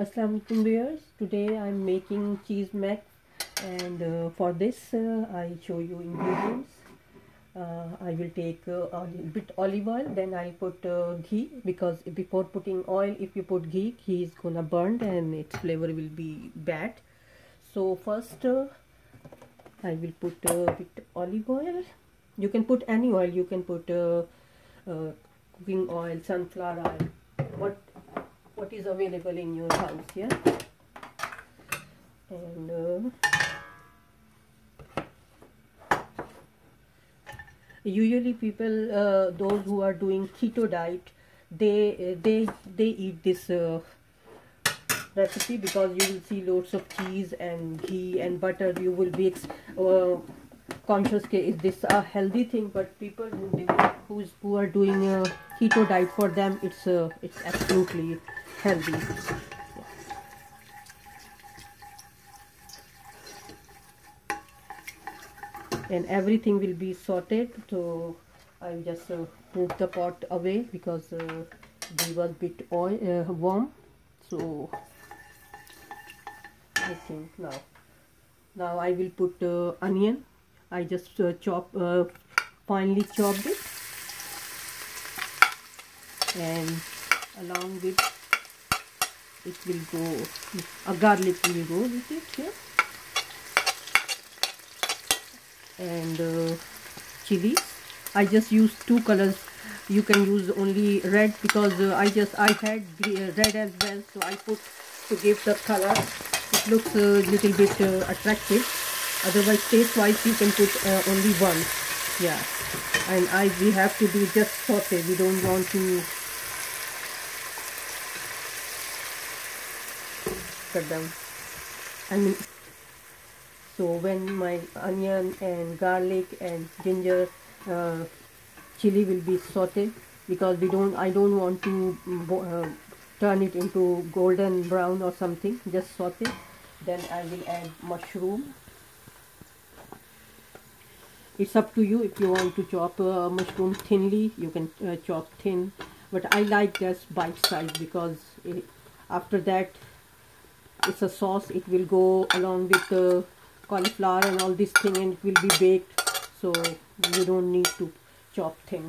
Assalamualaikum viewers. Today I'm making cheese mac and uh, for this uh, I show you ingredients. Uh, I will take uh, a bit olive oil then I'll put uh, ghee because before putting oil if you put ghee ghee is gonna burn and its flavor will be bad. So first uh, I will put a bit olive oil. You can put any oil. You can put cooking oil sunflower oil what what is available in your house yeah? And uh, usually people uh, those who are doing keto diet they they they eat this uh, recipe because you will see lots of cheese and ghee and butter. You will be uh, conscious ke is this a healthy thing? But people who who's who are doing a keto diet for them it's uh, it's absolutely healthy. And everything will be sorted so I'll just uh, move the pot away because uh, it was bit oil uh, warm. So I think now now I will put uh, onion I just uh, chop uh, finely chopped it. And along with it will go a garlic will go with it here and uh, chilies I just use two colors. You can use only red because uh, I just I had uh, red as well. So I put to give the color. It looks a little bit uh, attractive otherwise taste wise you can put uh, only one. Yeah. And I we have to do just saute. We don't want to cut down. I mean so when my onion and garlic and ginger uh, chili will be sauteed because we don't I don't want to uh, turn it into golden brown or something just saute. Then I will add mushroom it's up to you if you want to chop uh, mushroom thinly you can uh, chop thin. But I like this bite size because it, after that it's a sauce it will go along with the cauliflower and all this thing and it will be baked. So you don't need to chop thin.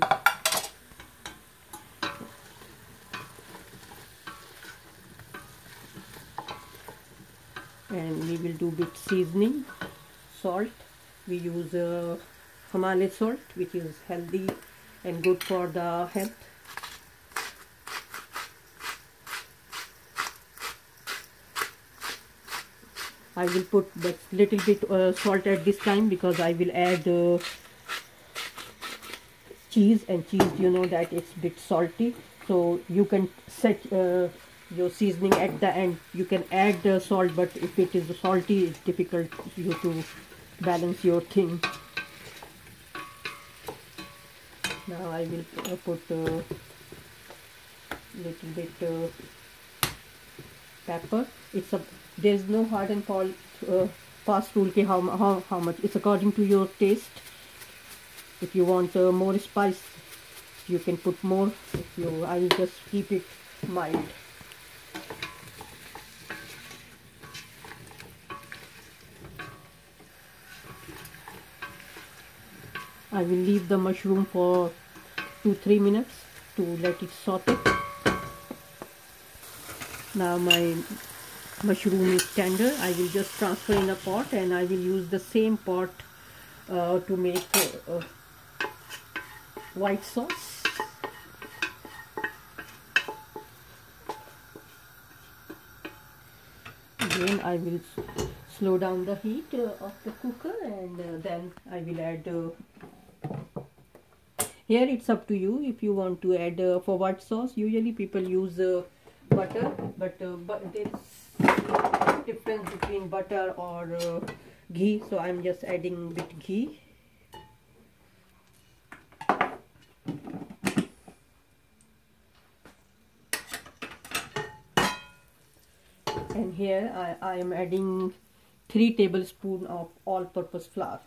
And we will do bit seasoning salt. We use uh, Himalaya salt which is healthy and good for the health. I will put that little bit uh, salt at this time because I will add uh, cheese and cheese you know that it's a bit salty. So you can set uh, your seasoning at the end. You can add the salt but if it is salty it's difficult you to balance your thing now I will uh, put a uh, little bit uh, pepper. It's a there is no hard and fall, uh, fast rule how, how, how much. It's according to your taste. If you want uh, more spice you can put more. If you I will just keep it mild. I will leave the mushroom for 2-3 minutes to let it saute now my mushroom is tender. I will just transfer in a pot and I will use the same pot uh, to make uh, uh, white sauce. Again I will slow down the heat uh, of the cooker and uh, then I will add uh, here it's up to you. If you want to add uh, for white sauce usually people use uh, butter but, uh, but there is difference between butter or uh, ghee so I'm just adding bit ghee. And here I, I am adding 3 tablespoon of all-purpose flour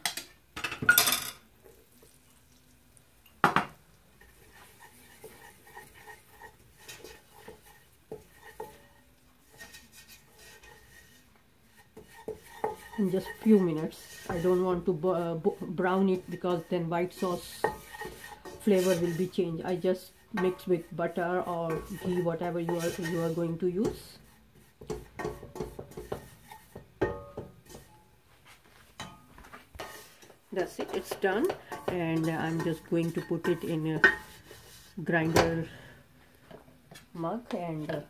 just few minutes. I don't want to uh, brown it because then white sauce flavor will be changed. I just mix with butter or ghee whatever you are you are going to use. That's it. It's done. And I'm just going to put it in a grinder mug and uh,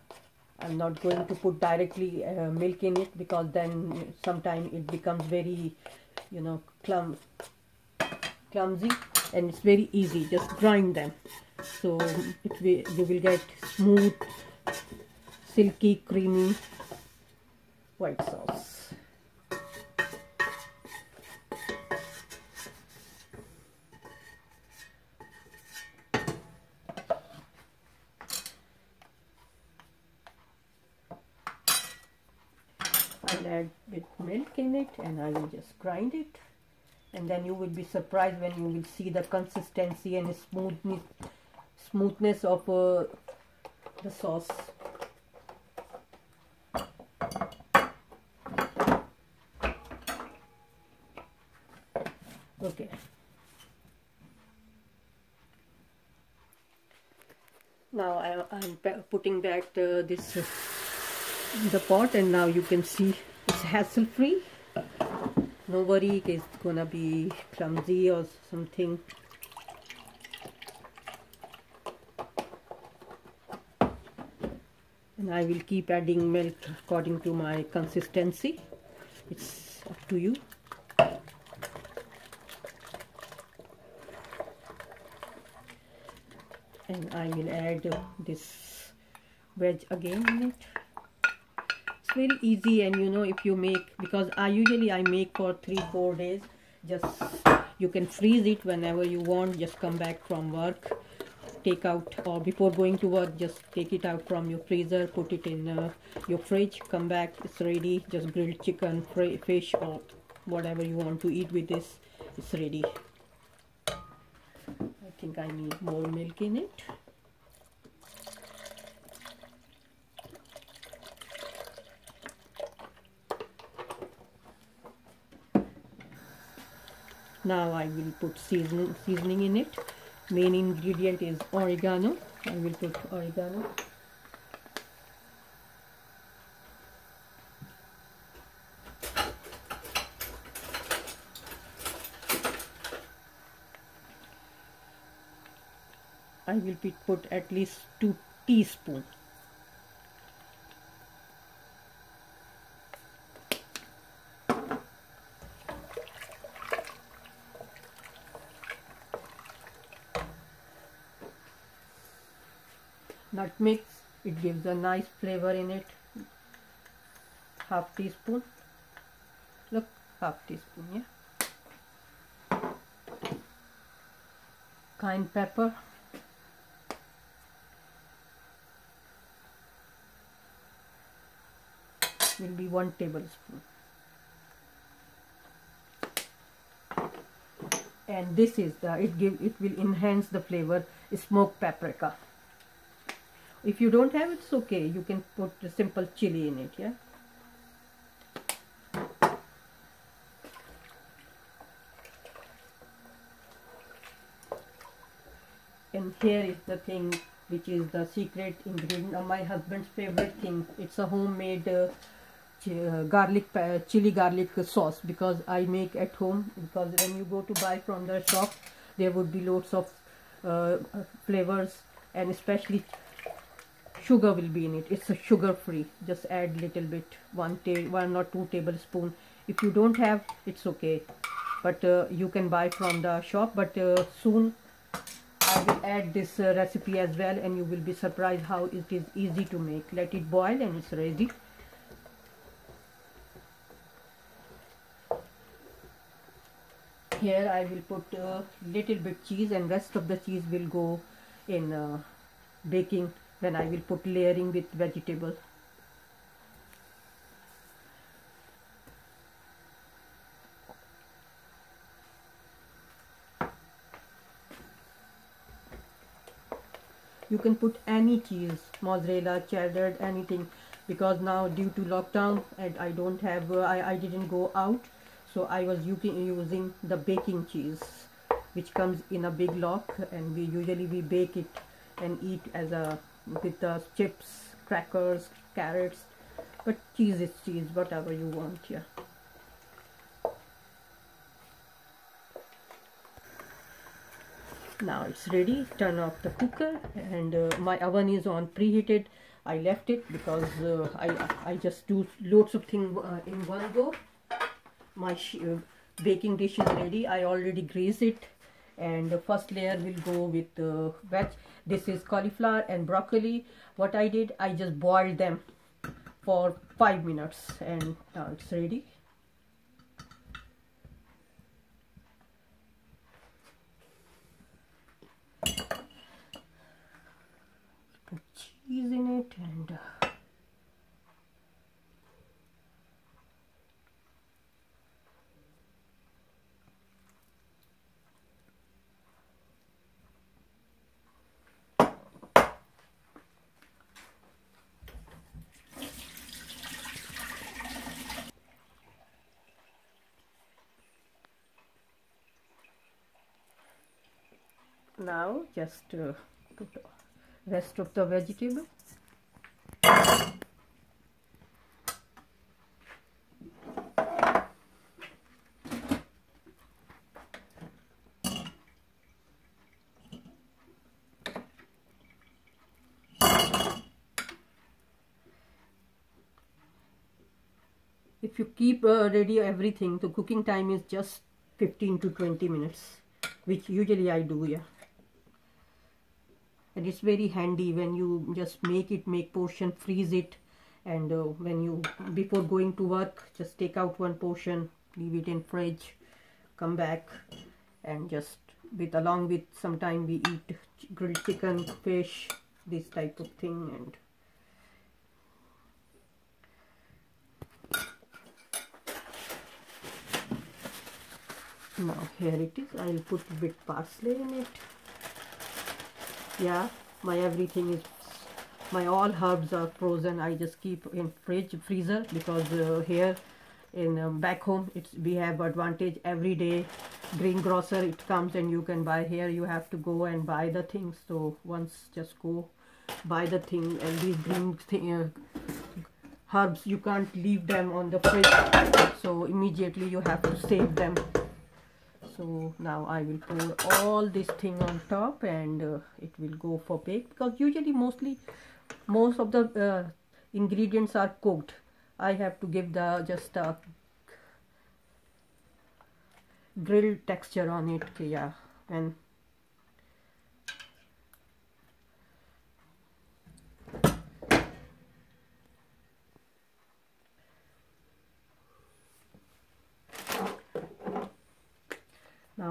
I'm not going to put directly uh, milk in it because then sometimes it becomes very you know clum clumsy and it's very easy. Just grind them. So it will, you will get smooth silky creamy white sauce I'll add bit milk in it and I will just grind it. And then you will be surprised when you will see the consistency and smoothness smoothness of uh, the sauce. Okay. Now I, am putting back uh, this the pot and now you can see it's hassle free nobody is gonna be clumsy or something. And I will keep adding milk according to my consistency. It's up to you. And I will add this veg again in it very easy and you know if you make because I usually I make for three four days. Just you can freeze it whenever you want. Just come back from work take out or before going to work just take it out from your freezer put it in uh, your fridge come back it's ready. Just grilled chicken fish or whatever you want to eat with this it's ready. I think I need more milk in it now I will put seasoning, seasoning in it. Main ingredient is oregano. I will put oregano. I will put at least 2 nutmeg it gives a nice flavor in it. Half teaspoon. Look half teaspoon yeah. Cayenne pepper. Will be one tablespoon. And this is the it give it will enhance the flavor smoked paprika if you don't have it's okay. You can put simple chili in it, yeah. And here is the thing which is the secret ingredient of my husband's favorite thing. It's a homemade uh, uh, garlic uh, chili garlic sauce because I make at home because when you go to buy from the shop there would be lots of uh, flavors and especially sugar will be in it. It's a sugar free. Just add little bit one one or two tablespoon. If you don't have it's okay. But uh, you can buy from the shop. But uh, soon I will add this uh, recipe as well and you will be surprised how it is easy to make. Let it boil and it's ready. Here I will put a little bit cheese and rest of the cheese will go in uh, baking then I will put layering with vegetable you can put any cheese mozzarella cheddar anything. Because now due to lockdown and I don't have uh, I, I didn't go out so I was using the baking cheese which comes in a big lock and we usually we bake it and eat as a with the chips crackers carrots but cheese is cheese whatever you want yeah. Now it's ready turn off the cooker and uh, my oven is on preheated. I left it because uh, I, I just do loads of things uh, in one go. My uh, baking dish is ready. I already grease it and the first layer will go with the veg this is cauliflower and broccoli. What I did I just boiled them for five minutes and now it's ready. Put cheese in it and uh, now just uh, put rest of the vegetable. If you keep uh, ready everything the cooking time is just 15 to 20 minutes which usually I do yeah and it's very handy when you just make it make portion freeze it. And uh, when you before going to work just take out one portion leave it in fridge come back and just with along with sometime we eat grilled chicken fish this type of thing and now here it is. I'll put a bit parsley in it yeah my everything is my all herbs are frozen. I just keep in fridge freezer because uh, here in um, back home it's we have advantage. Every day greengrocer it comes and you can buy. Here you have to go and buy the things so once just go buy the thing and these green thing, uh, herbs you can't leave them on the fridge. So immediately you have to save them so now I will pour all this thing on top and uh, it will go for bake because usually mostly most of the uh, ingredients are cooked. I have to give the just a grilled texture on it yeah and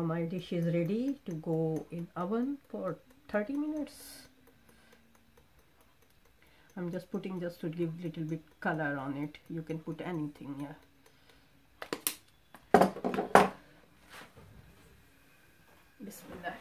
my dish is ready to go in oven for 30 minutes. I'm just putting just to give little bit color on it. You can put anything yeah. Bismillah.